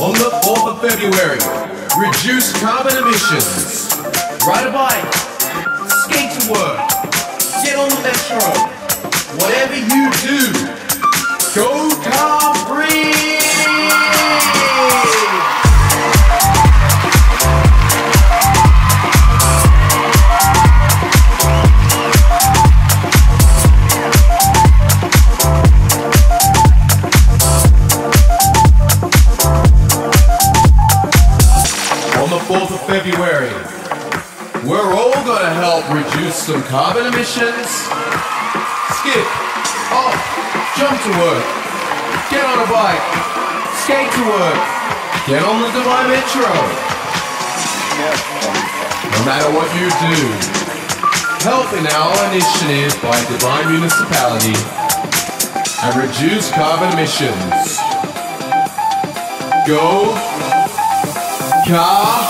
On the 4th of February, reduce carbon emissions. Ride a bike, skate to work, get on the metro. Whatever you do, go car 4th of February, we're all gonna help reduce some carbon emissions. Skip, off, jump to work, get on a bike, skate to work, get on the Dubai Metro. No matter what you do, help in our initiative by Dubai Municipality and reduce carbon emissions. Go car